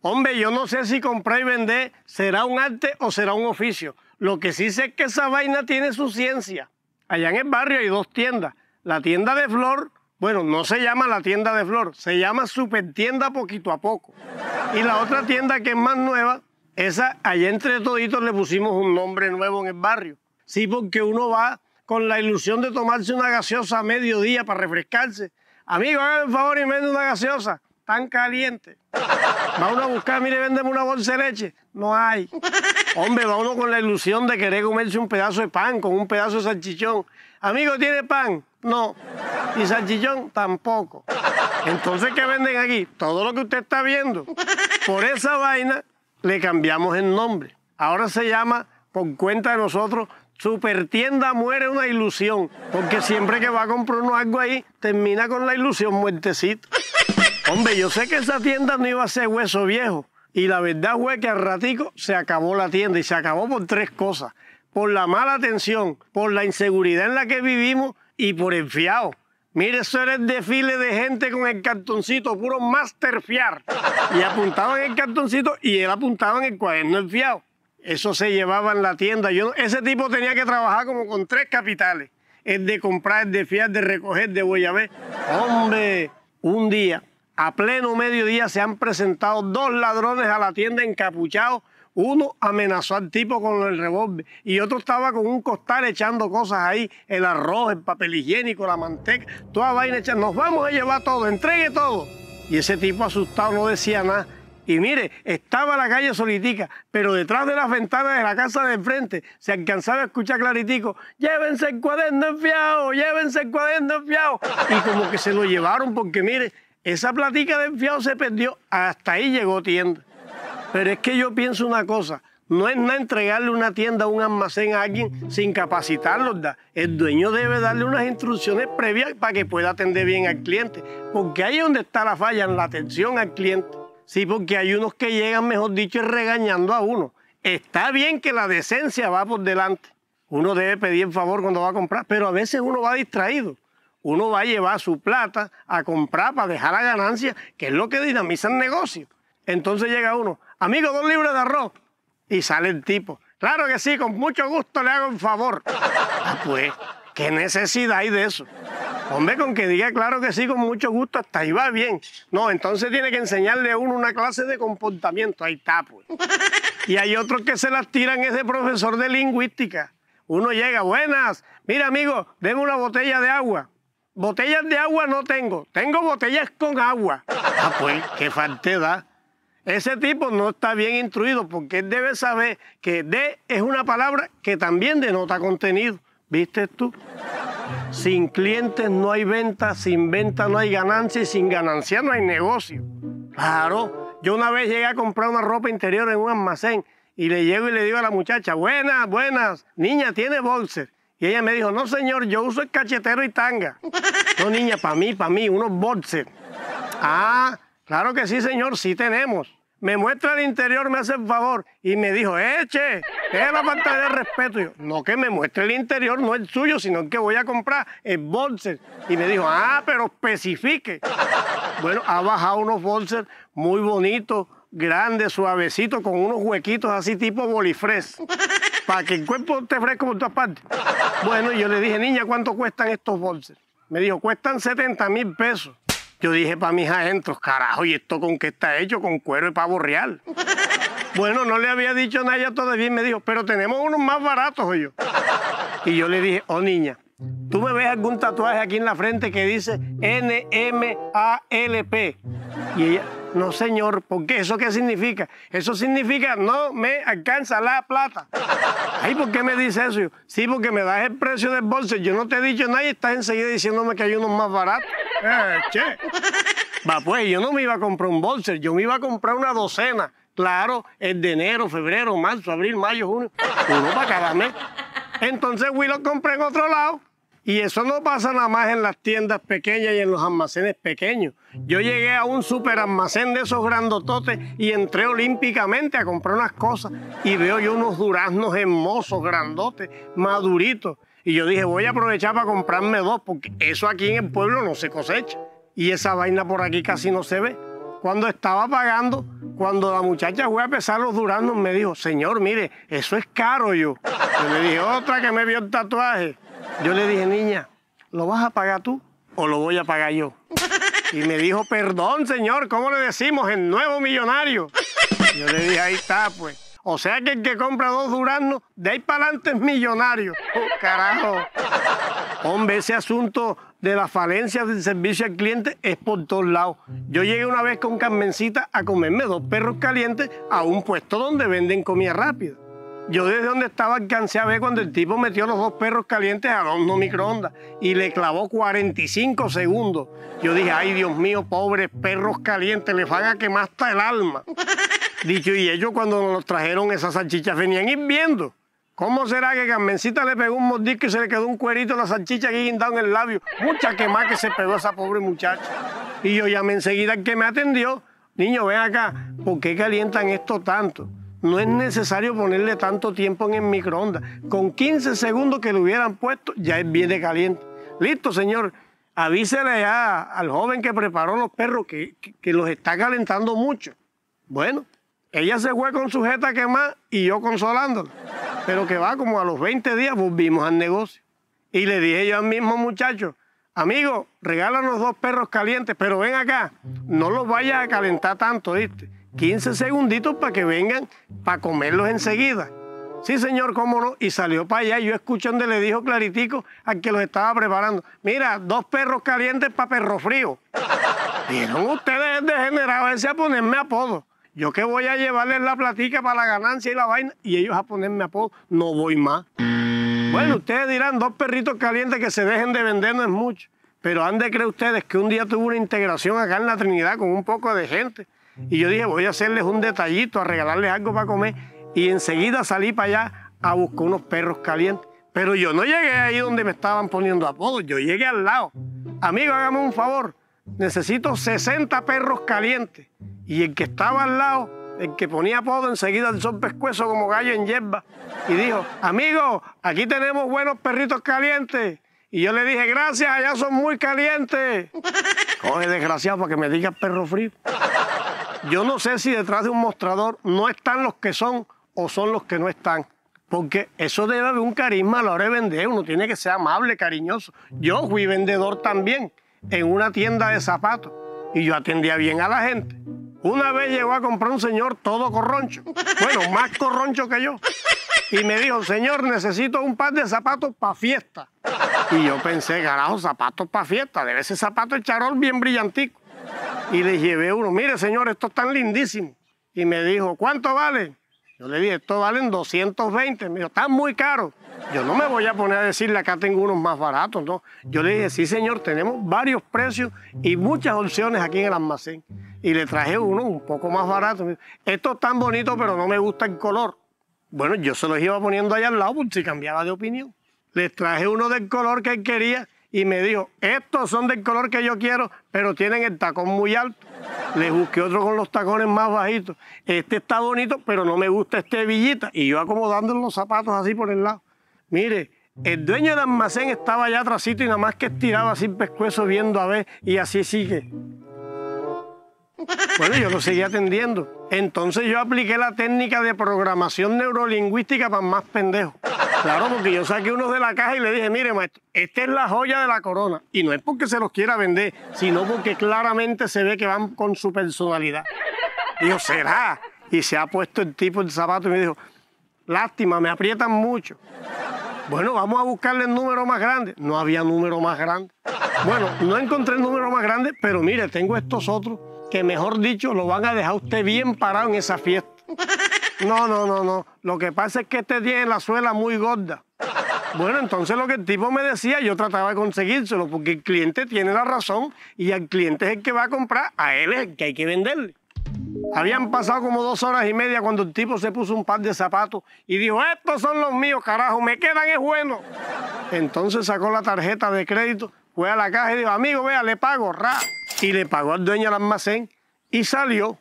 Hombre, yo no sé si comprar y vender será un arte o será un oficio. Lo que sí sé es que esa vaina tiene su ciencia. Allá en el barrio hay dos tiendas. La tienda de flor, bueno, no se llama la tienda de flor, se llama super tienda poquito a poco. Y la otra tienda que es más nueva, esa allá entre toditos le pusimos un nombre nuevo en el barrio. Sí, porque uno va con la ilusión de tomarse una gaseosa a mediodía para refrescarse. Amigo, hágame el favor y vende una gaseosa tan caliente. Va uno a buscar, mire, véndeme una bolsa de leche. No hay. Hombre, va uno con la ilusión de querer comerse un pedazo de pan con un pedazo de salchichón. Amigo, ¿tiene pan? No. Y salchichón tampoco. Entonces, ¿qué venden aquí? Todo lo que usted está viendo. Por esa vaina le cambiamos el nombre. Ahora se llama, por cuenta de nosotros, Super Tienda Muere una Ilusión. Porque siempre que va a comprar uno algo ahí, termina con la ilusión muertecita. Hombre, yo sé que esa tienda no iba a ser hueso viejo. Y la verdad fue que al ratico se acabó la tienda y se acabó por tres cosas. Por la mala atención, por la inseguridad en la que vivimos y por el fiado. Mire, eso era el desfile de gente con el cartoncito, puro master fiar. Y apuntaban el cartoncito y él apuntaba en el cuaderno el fiado. Eso se llevaba en la tienda. Ese tipo tenía que trabajar como con tres capitales. El de comprar, el de fiar, de recoger, de ver. Hombre, un día a pleno mediodía se han presentado dos ladrones a la tienda encapuchados. Uno amenazó al tipo con el revólver y otro estaba con un costal echando cosas ahí, el arroz, el papel higiénico, la manteca, toda vaina echando. Nos vamos a llevar todo, entregue todo. Y ese tipo asustado no decía nada. Y mire, estaba la calle solitica, pero detrás de las ventanas de la casa de enfrente se alcanzaba a escuchar claritico, llévense el cuaderno enfiado, llévense el cuaderno enfiado. Y como que se lo llevaron porque mire, esa platica de enfiado se perdió, hasta ahí llegó tienda. Pero es que yo pienso una cosa, no es nada entregarle una tienda, un almacén a alguien sin capacitarlo. El dueño debe darle unas instrucciones previas para que pueda atender bien al cliente. Porque ahí es donde está la falla, en la atención al cliente. Sí, porque hay unos que llegan, mejor dicho, regañando a uno. Está bien que la decencia va por delante. Uno debe pedir favor cuando va a comprar, pero a veces uno va distraído uno va a llevar su plata a comprar para dejar la ganancia, que es lo que dinamiza el negocio. Entonces llega uno, amigo, dos libras de arroz. Y sale el tipo, claro que sí, con mucho gusto le hago un favor. Ah, pues, ¿qué necesidad hay de eso? Hombre, con que diga claro que sí, con mucho gusto, hasta ahí va bien. No, entonces tiene que enseñarle a uno una clase de comportamiento. Ahí está, pues. Y hay otros que se las tiran ese profesor de lingüística. Uno llega, buenas, mira amigo, deme una botella de agua. Botellas de agua no tengo, tengo botellas con agua. Ah, pues, qué falta Ese tipo no está bien instruido porque él debe saber que de es una palabra que también denota contenido. ¿Viste tú? Sin clientes no hay venta, sin venta no hay ganancia y sin ganancia no hay negocio. Claro, yo una vez llegué a comprar una ropa interior en un almacén y le llego y le digo a la muchacha, buenas, buenas, niña, ¿tiene bolser? Y ella me dijo, no señor, yo uso el cachetero y tanga. No, niña, para mí, para mí, unos boxers. Ah, claro que sí, señor, sí tenemos. Me muestra el interior, me hace el favor. Y me dijo, eche, es la falta de respeto. yo, no que me muestre el interior, no es suyo, sino que voy a comprar el boxer. Y me dijo, ah, pero especifique. Bueno, ha bajado unos boxers muy bonitos, grandes, suavecitos, con unos huequitos así tipo bolifres para que el cuerpo esté fresco por todas partes. Bueno, yo le dije, niña, ¿cuánto cuestan estos bolsos? Me dijo, cuestan 70 mil pesos. Yo dije para mis adentros, carajo, ¿y esto con qué está hecho? Con cuero de pavo real. Bueno, no le había dicho nada ya todavía y me dijo, pero tenemos unos más baratos, yo. Y yo le dije, oh niña, ¿tú me ves algún tatuaje aquí en la frente que dice N-M-A-L-P? Y ella, no, señor, ¿por qué? ¿Eso qué significa? Eso significa no me alcanza la plata. Ay, ¿por qué me dice eso? Sí, porque me das el precio del bolso. Yo no te he dicho nada y estás enseguida diciéndome que hay unos más baratos. Eh, che. Va, pues yo no me iba a comprar un bolso, yo me iba a comprar una docena. Claro, el de enero, febrero, marzo, abril, mayo, junio. Uno para cada mes. Entonces lo compré en otro lado. Y eso no pasa nada más en las tiendas pequeñas y en los almacenes pequeños. Yo llegué a un super almacén de esos grandototes y entré olímpicamente a comprar unas cosas y veo yo unos duraznos hermosos, grandotes, maduritos. Y yo dije, voy a aprovechar para comprarme dos porque eso aquí en el pueblo no se cosecha. Y esa vaina por aquí casi no se ve. cuando estaba pagando, cuando la muchacha fue a pesar los duraznos, me dijo, señor, mire, eso es caro yo. Yo le dije, otra que me vio el tatuaje. Yo le dije, niña, ¿lo vas a pagar tú o lo voy a pagar yo? Y me dijo, perdón, señor, ¿cómo le decimos? El nuevo millonario. Yo le dije, ahí está, pues. O sea que el que compra dos duraznos, de ahí para adelante es millonario. Oh, carajo. Hombre, ese asunto de la falencia del servicio al cliente es por todos lados. Yo llegué una vez con Carmencita a comerme dos perros calientes a un puesto donde venden comida rápida. Yo desde donde estaba alcancé a ver cuando el tipo metió los dos perros calientes al horno microondas y le clavó 45 segundos. Yo dije, ay Dios mío, pobres perros calientes, les van a quemar hasta el alma. Dicho y ellos cuando nos trajeron esas salchichas venían hirviendo. ¿Cómo será que Carmencita le pegó un mordisco y se le quedó un cuerito a la salchicha aquí guindado en el labio? Mucha quema que se pegó esa pobre muchacha. Y yo llamé enseguida al que me atendió. Niño, ven acá, ¿por qué calientan esto tanto? No es necesario ponerle tanto tiempo en el microondas. Con 15 segundos que lo hubieran puesto, ya es bien de caliente. Listo, señor. Avísele ya al joven que preparó los perros que, que los está calentando mucho. Bueno, ella se fue con sujeta quemada y yo consolándola. Pero que va como a los 20 días volvimos al negocio. Y le dije yo al mismo muchacho, amigo, regálanos dos perros calientes, pero ven acá, no los vayas a calentar tanto, ¿viste? 15 segunditos para que vengan para comerlos enseguida. Sí, señor, cómo no. Y salió para allá y yo escuché donde le dijo claritico al que los estaba preparando. Mira, dos perros calientes para perro frío. Vieron ustedes degenerados ese a ponerme apodo. Yo que voy a llevarles la platica para la ganancia y la vaina y ellos a ponerme apodo, no voy más. Bueno, ustedes dirán, dos perritos calientes que se dejen de vender no es mucho. Pero han de creer ustedes que un día tuve una integración acá en la Trinidad con un poco de gente. Y yo dije, voy a hacerles un detallito, a regalarles algo para comer. Y enseguida salí para allá a buscar unos perros calientes. Pero yo no llegué ahí donde me estaban poniendo apodos, yo llegué al lado. Amigo, hágame un favor, necesito 60 perros calientes. Y el que estaba al lado, el que ponía apodo, enseguida el sol pescuezo como gallo en hierba. Y dijo, amigo, aquí tenemos buenos perritos calientes. Y yo le dije, gracias, allá son muy calientes. Coge desgraciado para que me diga perro frío. Yo no sé si detrás de un mostrador no están los que son o son los que no están. Porque eso debe haber un carisma a la hora de vender. Uno tiene que ser amable, cariñoso. Yo fui vendedor también en una tienda de zapatos y yo atendía bien a la gente. Una vez llegó a comprar un señor todo corroncho. Bueno, más corroncho que yo. Y me dijo, señor, necesito un par de zapatos para fiesta. Y yo pensé, carajo, zapatos para fiesta. Debe ser zapato de charol bien brillantico. Y le llevé uno. Mire, señor, estos están lindísimos. Y me dijo, ¿cuánto vale? Yo le dije, estos valen 220. Me dijo, están muy caros. Yo no me voy a poner a decirle acá tengo unos más baratos, ¿no? Yo le dije, sí, señor, tenemos varios precios y muchas opciones aquí en el almacén y le traje uno un poco más barato. Esto es tan bonito, pero no me gusta el color. Bueno, yo se los iba poniendo ahí al lado por si cambiaba de opinión. Les traje uno del color que él quería y me dijo, estos son del color que yo quiero, pero tienen el tacón muy alto. Le busqué otro con los tacones más bajitos. Este está bonito, pero no me gusta este villita. Y yo acomodando los zapatos así por el lado. Mire, el dueño del almacén estaba allá atrásito y nada más que estiraba sin pescuezo viendo a ver y así sigue. Bueno, yo lo seguí atendiendo. Entonces yo apliqué la técnica de programación neurolingüística para más pendejos. Claro, porque yo saqué uno de la caja y le dije, mire maestro, esta es la joya de la corona. Y no es porque se los quiera vender, sino porque claramente se ve que van con su personalidad. Dijo, ¿será? Y se ha puesto el tipo el zapato y me dijo, lástima, me aprietan mucho. Bueno, vamos a buscarle el número más grande. No había número más grande. Bueno, no encontré el número más grande, pero mire, tengo estos otros que mejor dicho lo van a dejar usted bien parado en esa fiesta. No, no, no, no. Lo que pasa es que este tiene la suela muy gorda. Bueno, entonces lo que el tipo me decía, yo trataba de conseguírselo, porque el cliente tiene la razón y el cliente es el que va a comprar, a él es el que hay que venderle. Habían pasado como dos horas y media cuando el tipo se puso un par de zapatos y dijo, estos son los míos, carajo, me quedan es bueno. Entonces sacó la tarjeta de crédito, fue a la caja y dijo, amigo, vea, le pago, ra y le pagó al dueño del almacén y salió.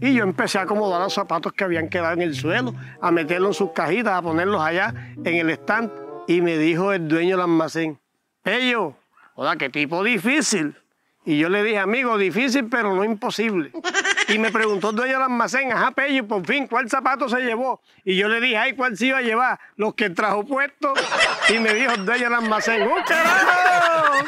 Y yo empecé a acomodar los zapatos que habían quedado en el suelo, a meterlos en sus cajitas, a ponerlos allá en el stand. Y me dijo el dueño del almacén, ello, joda, qué tipo difícil. Y yo le dije, amigo, difícil, pero no imposible. Y me preguntó el dueño del almacén, ajá, Pello, por fin, ¿cuál zapato se llevó? Y yo le dije, ay, ¿cuál se iba a llevar? Los que trajo puesto. Y me dijo el dueño del almacén, ¡un carajo!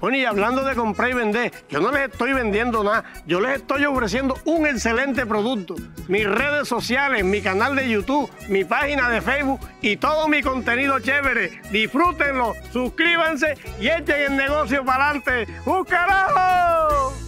Bueno, y hablando de comprar y vender, yo no les estoy vendiendo nada, yo les estoy ofreciendo un excelente producto. Mis redes sociales, mi canal de YouTube, mi página de Facebook y todo mi contenido chévere. Disfrútenlo, suscríbanse y echen el negocio para adelante. ¡Un carajo!